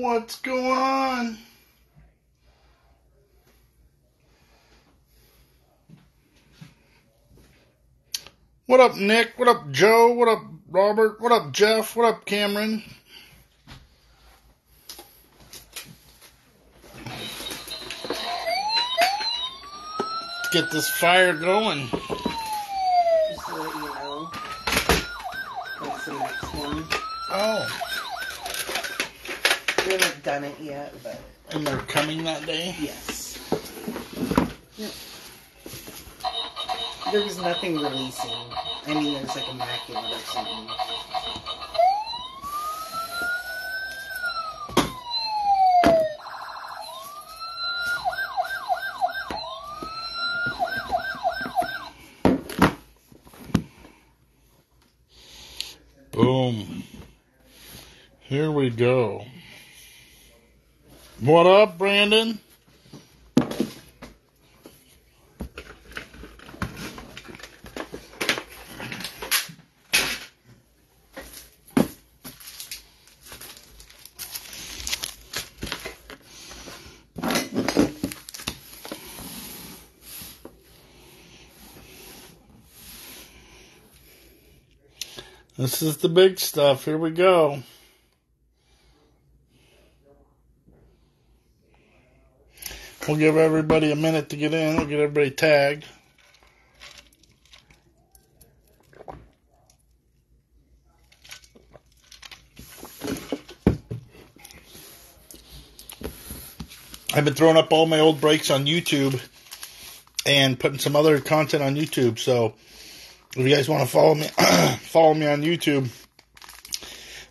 What's going on? What up, Nick? What up, Joe? What up, Robert? What up, Jeff? What up, Cameron? Get this fire going. Just to let you know. That's the next one. Oh, We haven't done it yet, but and they're coming that day? yes. Yep. There was nothing releasing. I mean, there's like immaculate or something. Boom. Here we go. What up, Brandon? This is the big stuff. Here we go. We'll give everybody a minute to get in. We'll get everybody tagged. I've been throwing up all my old breaks on YouTube and putting some other content on YouTube. So if you guys want to follow me, follow me on YouTube.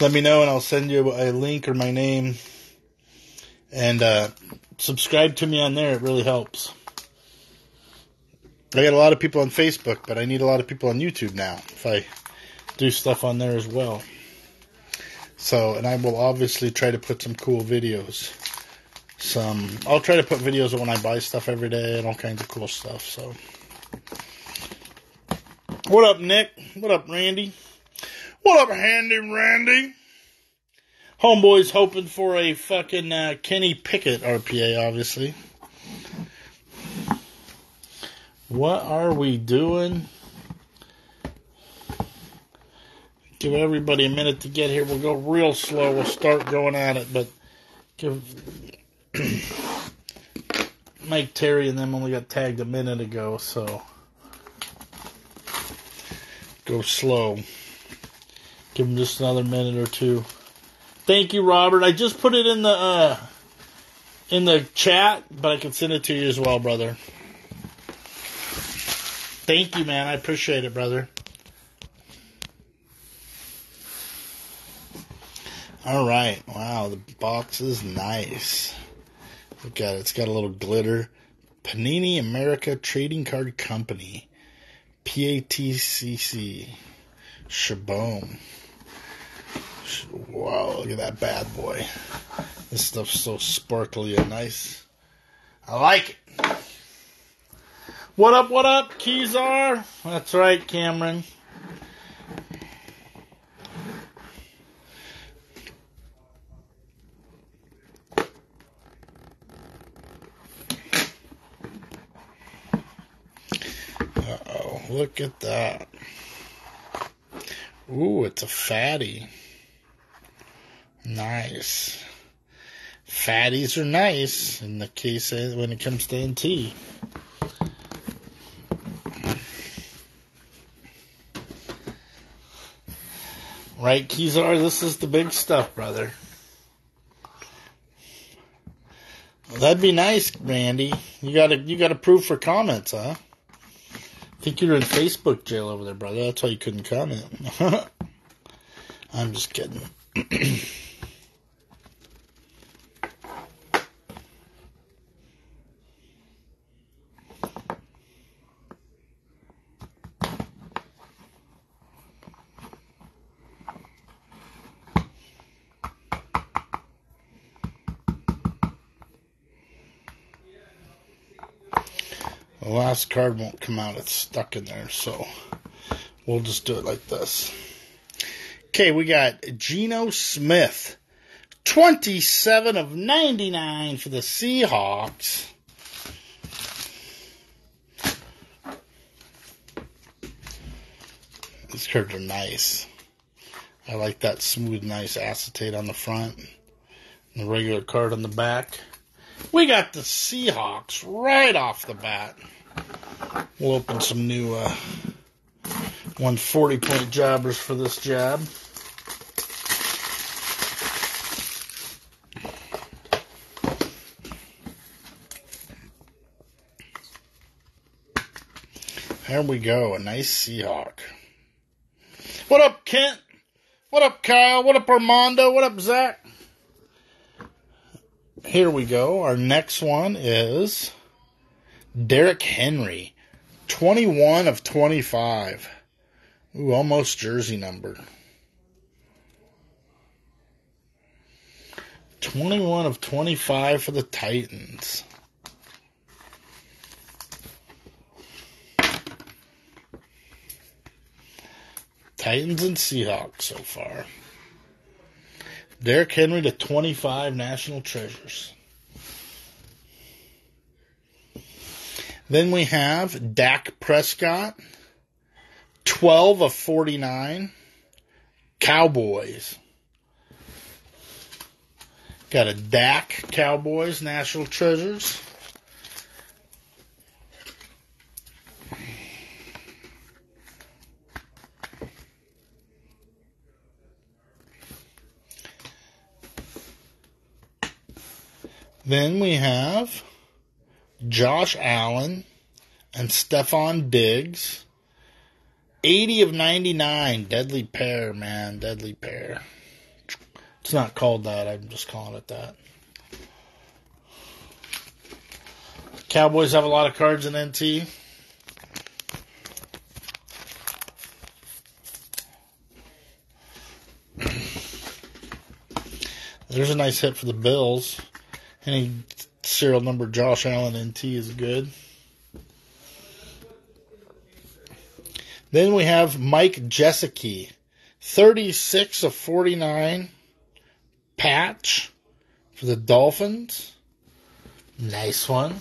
Let me know, and I'll send you a link or my name. And uh, subscribe to me on there; it really helps. I got a lot of people on Facebook, but I need a lot of people on YouTube now. If I do stuff on there as well. So, and I will obviously try to put some cool videos. Some, I'll try to put videos of when I buy stuff every day and all kinds of cool stuff. So. What up, Nick? What up, Randy? What up, Handy Randy? Homeboy's hoping for a fucking uh, Kenny Pickett RPA, obviously. What are we doing? Give everybody a minute to get here. We'll go real slow. We'll start going at it, but give Mike Terry and them only got tagged a minute ago, so go slow. Give them just another minute or two. Thank you, Robert. I just put it in the uh, in the chat, but I can send it to you as well, brother. Thank you, man. I appreciate it, brother. All right. Wow, the box is nice. Look at it. It's got a little glitter. Panini America Trading Card Company. PATCC. Shaboom. Wow, look at that bad boy. This stuff's so sparkly and nice. I like it. What up, what up, Keysar? That's right, Cameron. Uh oh, look at that. Ooh, it's a fatty. Nice. Fatties are nice in the case of when it comes to NT. Right, Kizar, this is the big stuff, brother. Well, that'd be nice, Randy. You got to you got to prove for comments, huh? I think you're in Facebook jail over there, brother. That's why you couldn't comment. I'm just kidding. The last card won't come out. It's stuck in there, so we'll just do it like this. Okay, we got Geno Smith, 27 of 99 for the Seahawks. These cards are nice. I like that smooth, nice acetate on the front. And the regular card on the back. We got the Seahawks right off the bat. We'll open some new uh, 140 point jobbers for this job. There we go, a nice Seahawk. What up, Kent? What up, Kyle? What up, Armando? What up, Zach? Here we go. Our next one is Derrick Henry. 21 of 25. Ooh, almost jersey number. 21 of 25 for the Titans. Titans and Seahawks so far. Derrick Henry to 25 national treasures. Then we have Dak Prescott, 12 of 49. Cowboys. Got a Dak Cowboys National Treasures. Then we have Josh Allen and Stefon Diggs. 80 of 99. Deadly pair, man. Deadly pair. It's not called that. I'm just calling it that. Cowboys have a lot of cards in NT. There's a nice hit for the Bills. Any serial number Josh Allen NT is good. Then we have Mike Gesicki, 36 of 49 patch for the Dolphins. Nice one.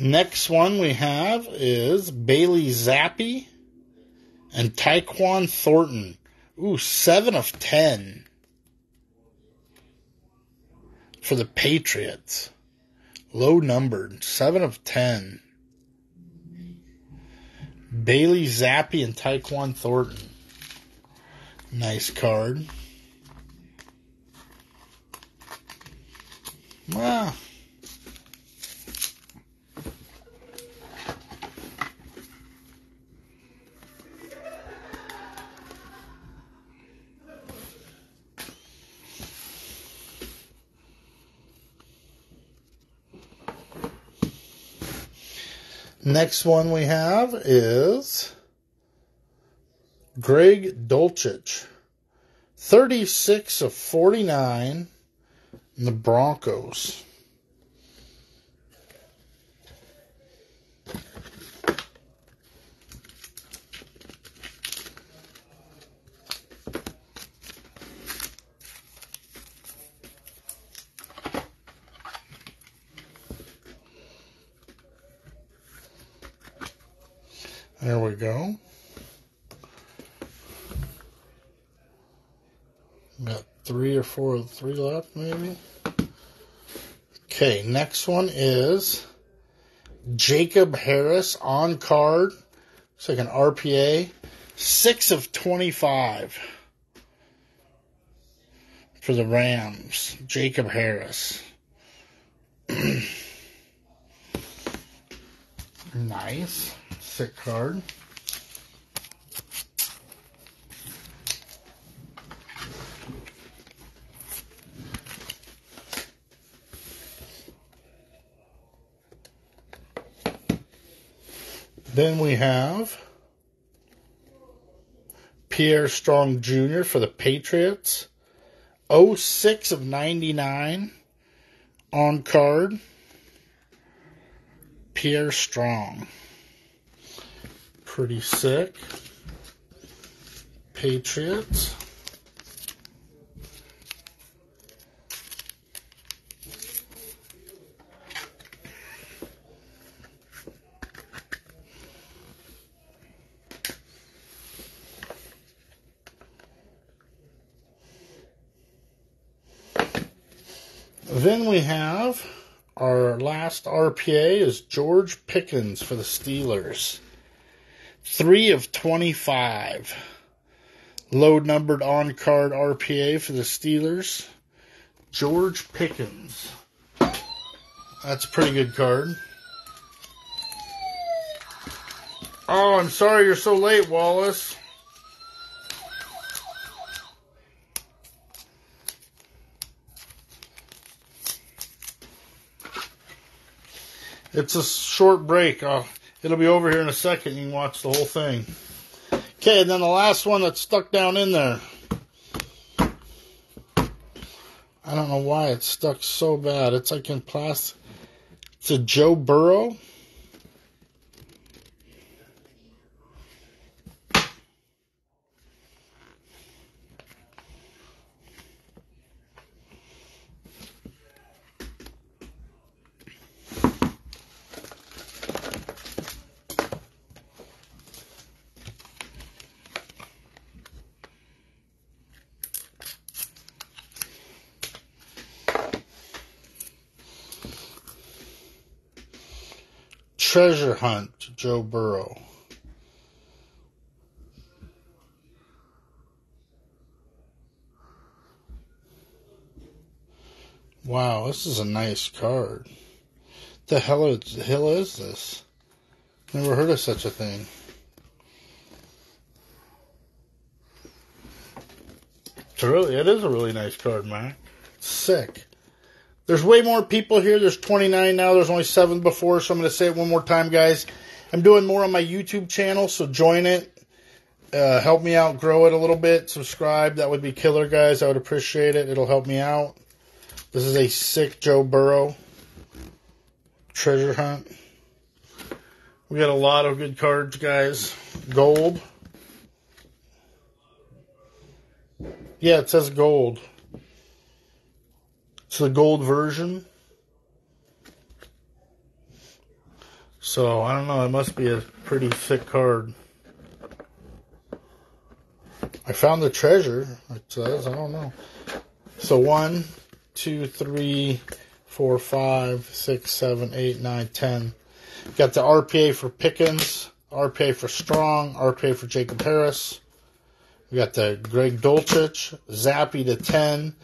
Next one we have is Bailey Zappe and Tyquan Thornton. Ooh, 7 of 10 for the Patriots. Low numbered, 7 of 10. Bailey Zappe and Tyquan Thornton. Nice card. Wow. Next one we have is Greg Dulcich. 36 of 49 in the Broncos. There we go. Got three or four, three left maybe. Okay, next one is Jacob Harris on card. Looks like an RPA. Six of 25 for the Rams. Jacob Harris. nice. Sick card. Then we have Pierre Strong Jr. for the Patriots. 06 of 99 on card. Pierre Strong. Pretty sick. Patriots. Then we have our last RPA is George Pickens for the Steelers. Three of 25. Low numbered on card RPA for the Steelers. George Pickens. That's a pretty good card. Oh, I'm sorry you're so late, Wallace. It's a short break. It'll be over here in a second. You can watch the whole thing. Okay, and then the last one that's stuck down in there. I don't know why it's stuck so bad. It's like in plastic. It's a Joe Burrow. Treasure Hunt, Joe Burrow. Wow, this is a nice card. The hell is, the hell is this? Never heard of such a thing. It's really, it is a really nice card, man. Sick. There's way more people here. There's 29 now. There's only seven before, so I'm going to say it one more time, guys. I'm doing more on my YouTube channel, so join it. Uh, help me out, grow it a little bit. Subscribe. That would be killer, guys. I would appreciate it. It'll help me out. This is a sick Joe Burrow treasure hunt. We got a lot of good cards, guys. Gold. Yeah, it says gold. It's the gold version. So, I don't know. It must be a pretty thick card. I found the treasure, it says. I don't know. So, one, two, three, four, five, six, seven, eight, nine, ten. Got the RPA for Pickens, RPA for Strong, RPA for Jacob Harris. We got the Greg Dulcich, Zappe to 10,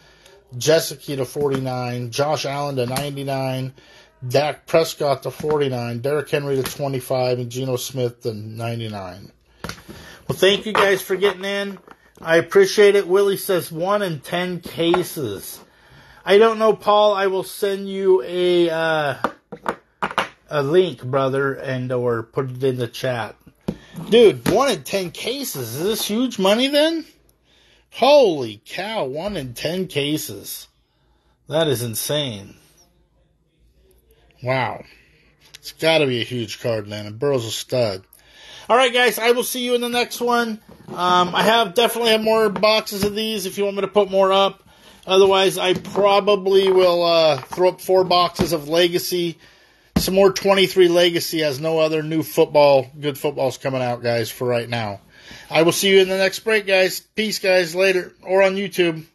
Gesicki to 49, Josh Allen to 99, Dak Prescott to 49, Derrick Henry to 25, and Geno Smith to 99. Well, thank you guys for getting in. I appreciate it. Willie says 1 in 10 cases. I don't know, Paul. I will send you a uh, a link, brother, and or put it in the chat. Dude, 1 in 10 cases. Is this huge money then? Holy cow, 1 in 10 cases. That is insane. Wow. It's got to be a huge card, man. And Burrow's a stud. All right, guys. I will see you in the next one. Um, I have definitely have more boxes of these if you want me to put more up. Otherwise, I probably will uh, throw up four boxes of Legacy. Some more 23 Legacy as no other new football, good football's coming out, guys, for right now. I will see you in the next break, guys. Peace, guys. Later. Or on YouTube.